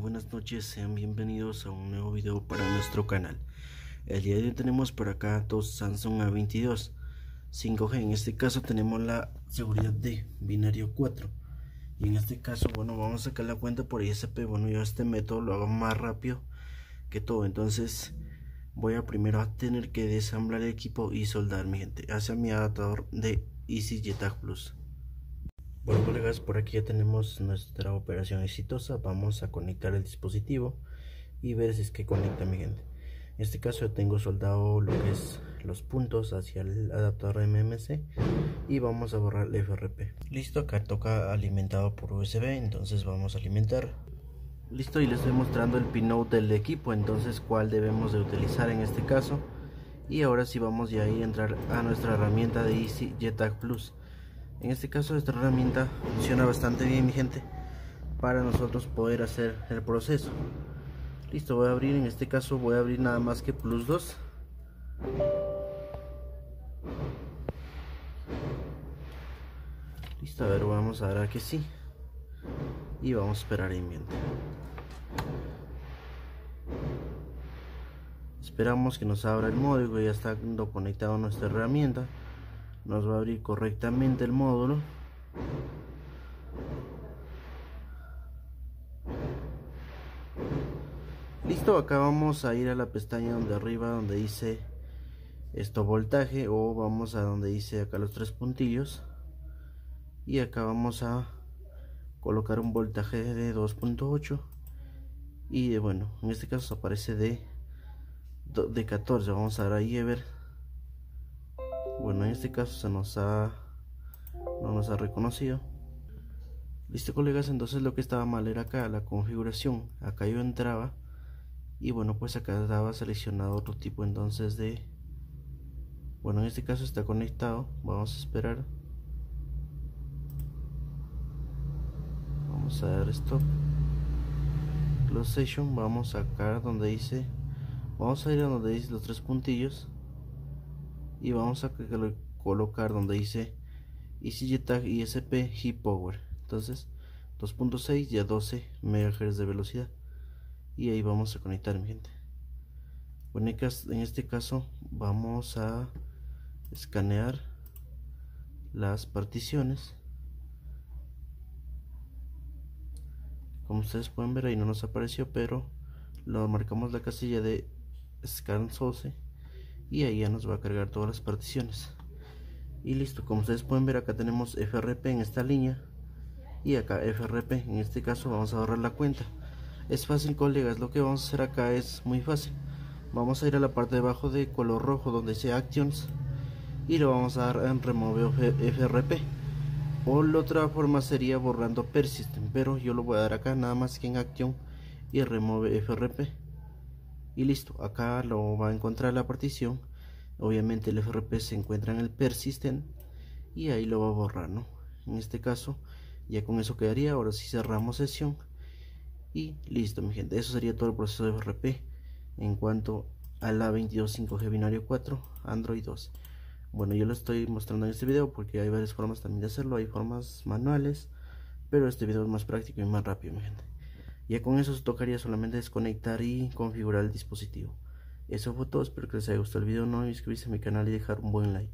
buenas noches, sean bienvenidos a un nuevo video para nuestro canal. El día de hoy tenemos por acá dos Samsung A22 5G. En este caso tenemos la seguridad de binario 4. Y en este caso, bueno, vamos a sacar la cuenta por ISP. Bueno, yo este método lo hago más rápido que todo. Entonces voy a primero a tener que desamblar el equipo y soldar mi gente hacia mi adaptador de EasyJetag Plus. Bueno colegas, por aquí ya tenemos nuestra operación exitosa. Vamos a conectar el dispositivo y ver si es que conecta mi gente. En este caso yo tengo soldado lo que es los puntos hacia el adaptador MMC y vamos a borrar el FRP. Listo, acá toca alimentado por USB, entonces vamos a alimentar. Listo, y les estoy mostrando el pinout del equipo, entonces cuál debemos de utilizar en este caso. Y ahora sí vamos ya a entrar a nuestra herramienta de Easy Jetag Plus. En este caso esta herramienta funciona bastante bien mi gente para nosotros poder hacer el proceso. Listo, voy a abrir, en este caso voy a abrir nada más que plus 2. Listo, a ver, vamos a dar que sí. Y vamos a esperar en ambiente. Esperamos que nos abra el módulo, ya está conectado a nuestra herramienta nos va a abrir correctamente el módulo listo acá vamos a ir a la pestaña donde arriba donde dice esto voltaje o vamos a donde dice acá los tres puntillos. Y acá vamos a colocar un voltaje de 2.8 y bueno en este caso aparece de de 14 vamos a ver ahí a ver. Bueno en este caso se nos ha no nos ha reconocido. Listo colegas entonces lo que estaba mal era acá la configuración. Acá yo entraba y bueno pues acá estaba seleccionado otro tipo entonces de bueno en este caso está conectado vamos a esperar. Vamos a dar stop close session vamos acá donde dice vamos a ir a donde dice los tres puntillos y vamos a colocar donde dice EasyJetag ISP Heat Power entonces 2.6 y a 12 MHz de velocidad y ahí vamos a conectar mi gente. Bueno, en este caso vamos a escanear las particiones. Como ustedes pueden ver ahí no nos apareció pero lo marcamos la casilla de scan source y ahí ya nos va a cargar todas las particiones. Y listo como ustedes pueden ver acá tenemos FRP en esta línea y acá FRP en este caso vamos a borrar la cuenta es fácil colegas lo que vamos a hacer acá es muy fácil. Vamos a ir a la parte de abajo de color rojo donde dice actions y lo vamos a dar en remove FRP o la otra forma sería borrando persistent pero yo lo voy a dar acá nada más que en action y remove FRP y listo acá lo va a encontrar la partición. Obviamente el FRP se encuentra en el persistent y ahí lo va a borrar ¿no? en este caso ya con eso quedaría. Ahora sí cerramos sesión y listo mi gente. Eso sería todo el proceso de FRP en cuanto a la 225G binario 4 Android 2 bueno yo lo estoy mostrando en este video porque hay varias formas también de hacerlo. Hay formas manuales pero este video es más práctico y más rápido mi gente. Ya con eso tocaría solamente desconectar y configurar el dispositivo. Eso fue todo, espero que les haya gustado el video, no suscribirse a mi canal y dejar un buen like.